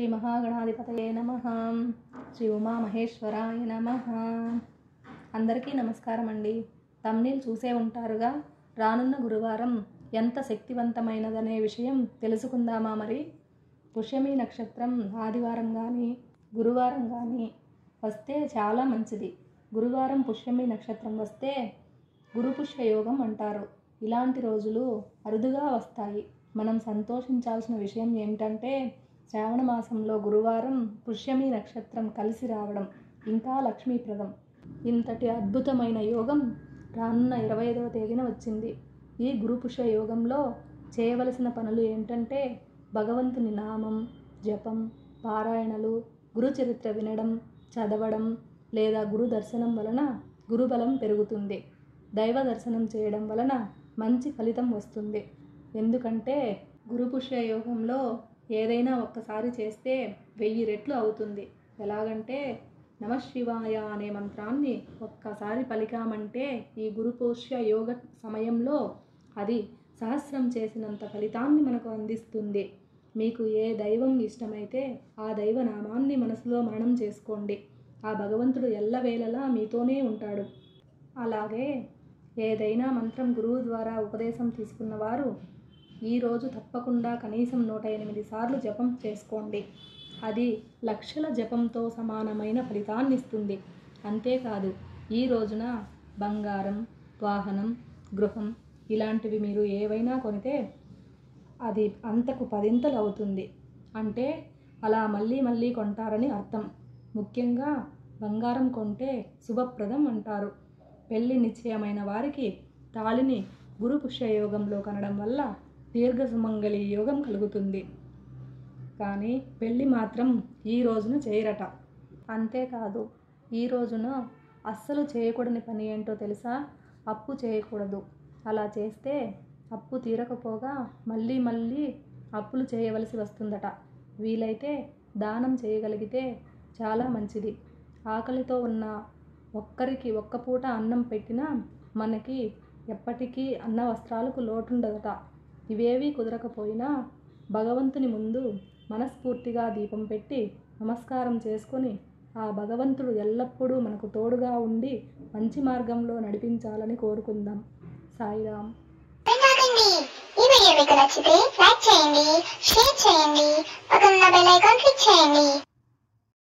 శ్రీ మహాగణాధిపతయే నమ. శ్రీ ఉమామహేశ్వరాయ నమ. అందరికీ నమస్కారం అండి తమ్నీల్ చూసే ఉంటారుగా? రానున్న గురువారం ఎంత శక్తివంతమైనదనే విషయం తెలుసుకుందామా మరి? పుష్యమి నక్షత్రం ఆదివారం కానీ గురువారం కానీ వస్తే చాలా మంచిది. గురువారం పుష్యమి నక్షత్రం వస్తే గురుపుష్య యోగం అంటారు. ఇలాంటి రోజులు అరుదుగా వస్తాయి. మనం సంతోషించాల్సిన విషయం ఏమిటంటే శ్రావణ మాసంలో గురువారం పుష్యమి నక్షత్రం కలిసి రావడం ఇంకా లక్ష్మీప్రదం. ఇంతటి అద్భుతమైన యోగం రానున్న ఇరవై ఐదవ తేదీన వచ్చింది. ఈ గురుపుష్య యోగంలో చేయవలసిన పనులు ఏంటంటే భగవంతుని నామం జపం పారాయణలు గురుచరిత్ర వినడం చదవడం లేదా గురు దర్శనం వలన గురుబలం పెరుగుతుంది. దైవ దర్శనం చేయడం వలన మంచి ఫలితం వస్తుంది. ఎందుకంటే గురుపుష్య యోగంలో ఏదైనా ఒక్కసారి చేస్తే వెయ్యి రెట్లు అవుతుంది. ఎలాగంటే నమశివాయ అనే మంత్రాన్ని ఒక్కసారి పలికామంటే ఈ గురుపోష్య యోగ సమయంలో అది సహస్రం చేసినంత ఫలితాన్ని మనకు అందిస్తుంది. మీకు ఏ దైవం ఇష్టమైతే ఆ దైవ నామాన్ని మనసులో మననం చేసుకోండి. ఆ భగవంతుడు ఎల్లవేళలా మీతోనే ఉంటాడు. అలాగే ఏదైనా మంత్రం గురువు ద్వారా ఉపదేశం తీసుకున్నవారు ఈరోజు తప్పకుండా కనీసం నూట ఎనిమిది సార్లు జపం చేసుకోండి. అది లక్షల జపంతో సమానమైన ఫలితాన్ని ఇస్తుంది అంతేకాదు ఈ రోజున బంగారం వాహనం గృహం ఇలాంటివి మీరు ఏవైనా కొనితే అది అంతకు పదింతలు అవుతుంది. అంటే అలా మళ్ళీ మళ్ళీ కొంటారని అర్థం. ముఖ్యంగా బంగారం కొంటే శుభప్రదం అంటారు. పెళ్ళి నిశ్చయమైన వారికి తాళిని గురు పుష్యయోగంలో కనడం వల్ల దీర్ఘ సుమంగళి యోగం కలుగుతుంది. కానీ పెళ్ళి మాత్రం ఈ రోజున చేయరట. అంతేకాదు ఈ రోజున అస్సలు చేయకూడని పని ఏంటో తెలుసా? అప్పు చేయకూడదు. అలా చేస్తే అప్పు తీరకపోగా మళ్ళీ మళ్ళీ అప్పులు చేయవలసి వస్తుందట. వీలైతే దానం చేయగలిగితే చాలా మంచిది. ఆకలితో ఉన్న ఒక్కరికి ఒక్క పూట అన్నం పెట్టినా మనకి ఎప్పటికీ అన్న వస్త్రాలకు లోటుండదట. ఇవేవీ కుదరకపోయినా భగవంతుని ముందు మనస్ఫూర్తిగా దీపం పెట్టి నమస్కారం చేసుకొని ఆ భగవంతుడు ఎల్లప్పుడూ మనకు తోడుగా ఉండి మంచి మార్గంలో నడిపించాలని కోరుకుందాం. సాయిరామ్. కాదండి ఈ వీడియో మీకు నచ్చితే లైక్ చేయండి షేర్ చేయండి పక్కన బెల్ ఐకాన్ క్లిక్ చేయండి.